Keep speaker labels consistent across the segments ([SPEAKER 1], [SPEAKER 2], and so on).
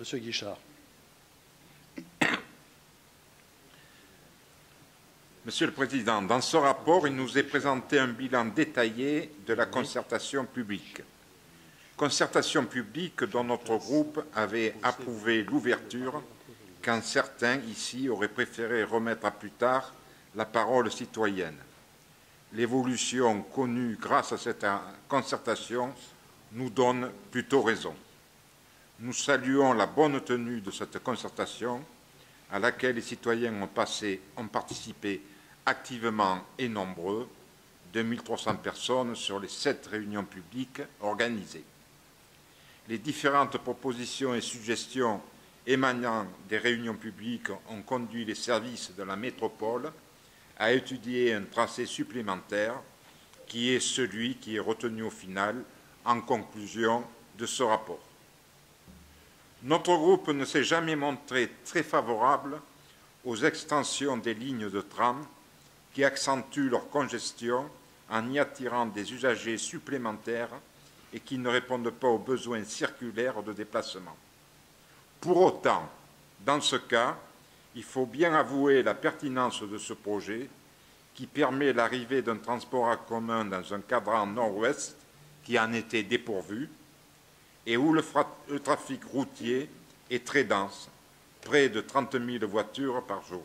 [SPEAKER 1] Monsieur Guichard.
[SPEAKER 2] Monsieur le Président, dans ce rapport, il nous est présenté un bilan détaillé de la concertation publique. Concertation publique dont notre groupe avait approuvé l'ouverture, quand certains ici auraient préféré remettre à plus tard la parole citoyenne. L'évolution connue grâce à cette concertation nous donne plutôt raison. Nous saluons la bonne tenue de cette concertation à laquelle les citoyens ont, passé, ont participé activement et nombreux, 2300 personnes sur les sept réunions publiques organisées. Les différentes propositions et suggestions émanant des réunions publiques ont conduit les services de la métropole à étudier un tracé supplémentaire qui est celui qui est retenu au final en conclusion de ce rapport. Notre groupe ne s'est jamais montré très favorable aux extensions des lignes de tram qui accentuent leur congestion en y attirant des usagers supplémentaires et qui ne répondent pas aux besoins circulaires de déplacement. Pour autant, dans ce cas, il faut bien avouer la pertinence de ce projet qui permet l'arrivée d'un transport en commun dans un cadran nord-ouest qui en était dépourvu et où le, trafic routier est très dense, près de 30 000 voitures par jour,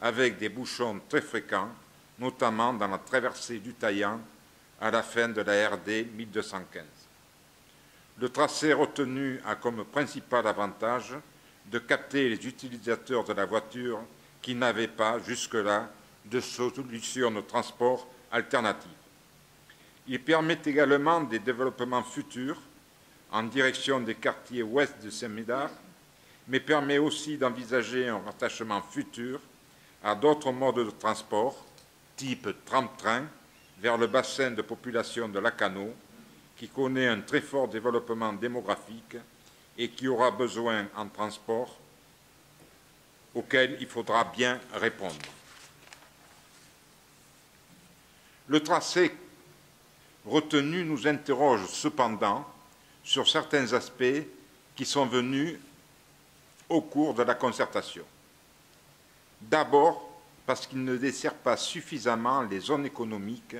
[SPEAKER 2] avec des bouchons très fréquents, notamment dans la traversée du Taillan à la fin de la RD 1215. Le tracé retenu a comme principal avantage de capter les utilisateurs de la voiture qui n'avaient pas jusque-là de solutions de transport alternatives. Il permet également des développements futurs en direction des quartiers ouest de Saint-Médard, mais permet aussi d'envisager un rattachement futur à d'autres modes de transport, type tram-train, vers le bassin de population de Lacano, qui connaît un très fort développement démographique et qui aura besoin en transport auquel il faudra bien répondre. Le tracé retenu nous interroge cependant sur certains aspects qui sont venus au cours de la concertation. D'abord, parce qu'il ne dessert pas suffisamment les zones économiques,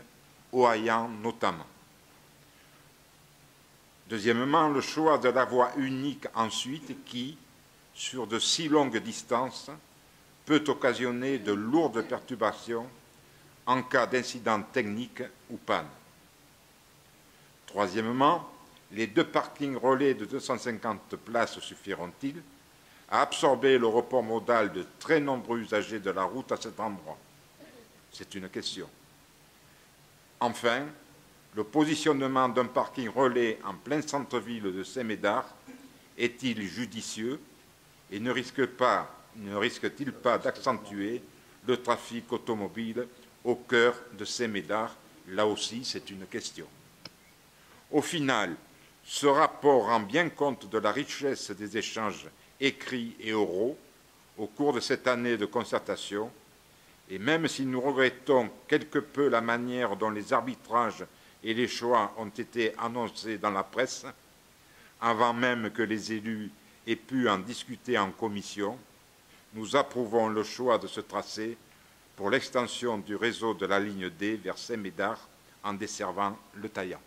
[SPEAKER 2] Hayan notamment. Deuxièmement, le choix de la voie unique ensuite qui, sur de si longues distances, peut occasionner de lourdes perturbations en cas d'incident technique ou panne. Troisièmement, les deux parkings relais de 250 places suffiront-ils à absorber le report modal de très nombreux usagers de la route à cet endroit? C'est une question. Enfin, le positionnement d'un parking relais en plein centre-ville de Saint-Médard est-il judicieux et ne risque-t-il pas, d'accentuer le trafic automobile au cœur de Saint-Médard? Là aussi, c'est une question. Au final, ce rapport rend bien compte de la richesse des échanges écrits et oraux au cours de cette année de concertation, et même si nous regrettons quelque peu la manière dont les arbitrages et les choix ont été annoncés dans la presse, avant même que les élus aient pu en discuter en commission, nous approuvons le choix de ce tracé pour l'extension du réseau de la ligne D vers Saint-Médard en desservant le Taillan.